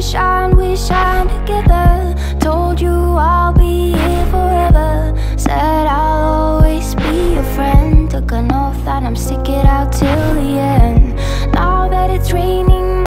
sunshine, we shine together. Told you I'll be here forever. Said I'll always be your friend. Took an oath that I'm sticking